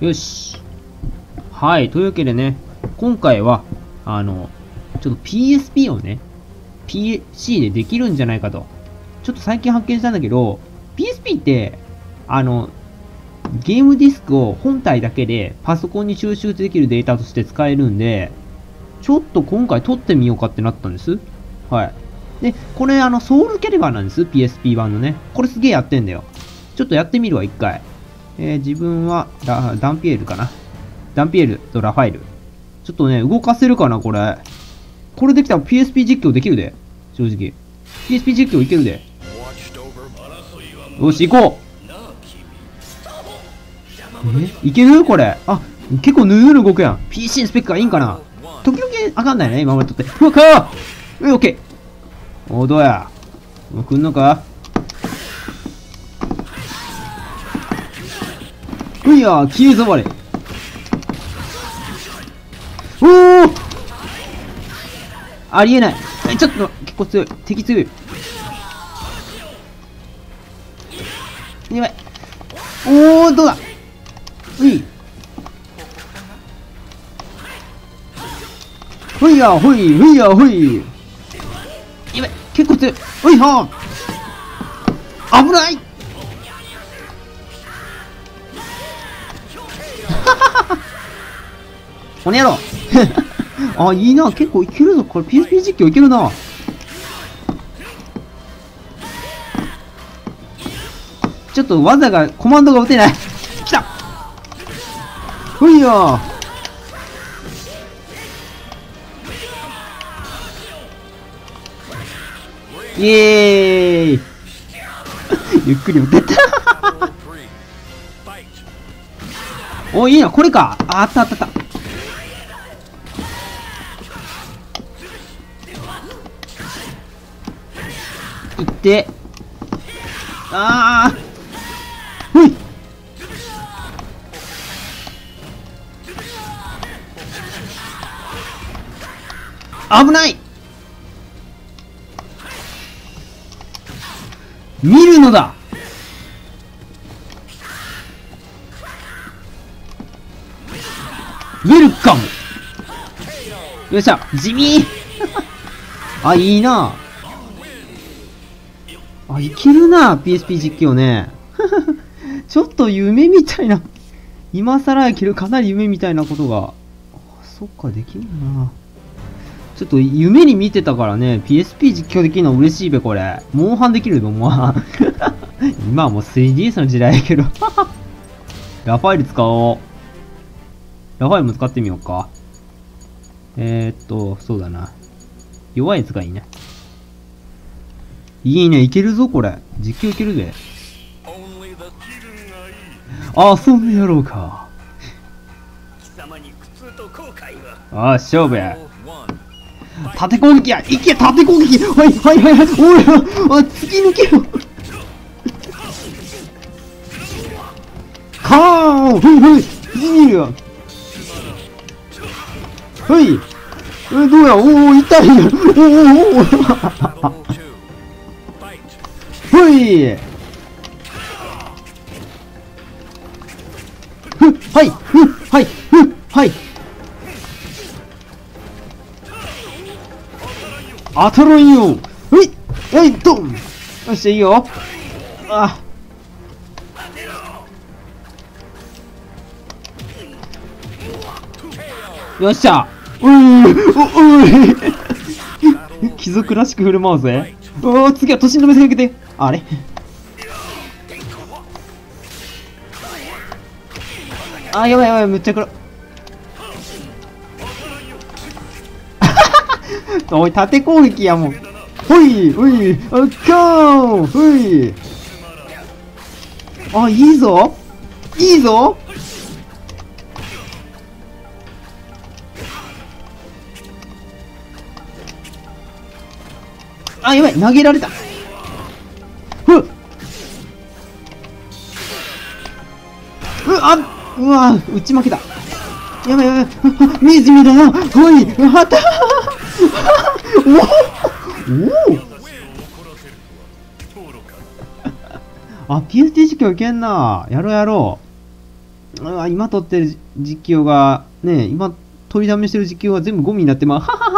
よし。はい。というわけでね、今回は、あの、ちょっと PSP をね、PC でできるんじゃないかと。ちょっと最近発見したんだけど、PSP って、あの、ゲームディスクを本体だけでパソコンに収集できるデータとして使えるんで、ちょっと今回撮ってみようかってなったんです。はい。で、これあの、ソウルキャリバーなんです。PSP 版のね。これすげえやってんだよ。ちょっとやってみるわ、一回。えー、自分はダ、ダンピエールかな。ダンピエールとラファエル。ちょっとね、動かせるかな、これ。これできたら PSP 実況できるで。正直。PSP 実況いけるで。よし、行こうえ？いける？これ。あ、結構ぬるぬる動くやん。PC スペックがいいんかな時々あかんないね、今までとって。うわ、かうオッケーおどうやもう来んのか？ういや、消えざわれ。おおありえない。え、ちょっと、結構強い。敵強い。やばい。おおどうだ？うい。ほいやほい、ほいやほい。やばい、結構強い。ほいは危ないこの野郎 あ、いいな。結構いけるぞ。これ PSP 実況いけるな。ちょっと技が、コマンドが打てない。来たほいよイエーイ ゆっくり打てたお、いいな、これか。あ、あったあったあった。いって。ああほい。危ない。見るのだ。ウェルカム。よっしゃ地味。あ、いいな。あ、いけるな PSP 実況ね。ちょっと夢みたいな。今更やけどかなり夢みたいなことが。そっか、できるな。ちょっと夢に見てたからね、PSP 実況できるの嬉しいべ、これ。モンハンできるの？も 今はもう 3DS の時代やけど ラファエル使おう。ラファエルも使ってみようか。えー、っと、そうだな。弱いやつがいいね。いいね、いけるぞ、これ。実況いけるで。あ、遊んでやろうか。ああ、勝負や。縦攻撃や。いけ縦攻撃。はいはいはい。はいおいあ突き抜けろカーン。はいはい。いいやはい。えどうや？おお痛い。やおおおおはい。ふはいふはいふはい。当たるんよういえいドンよしいいよ。あ。よっしゃ。うーうい。貴族らしく振る舞うぜおお次は年の目線かけてあれ？あやばいやばいむっちゃくら おい、縦攻撃やもん。ほい、ほい、あっかーほい。あ、いいぞいいぞあ、やばい、投げられた。あ、うわ、打ち負けた。やばいやばい、みじみだな。ほい、はた おお あ、PST 実況いけんな。やろうやろうわ今撮ってる実況が、ね、今取りだめしてる実況が全部ゴミになってまう。はは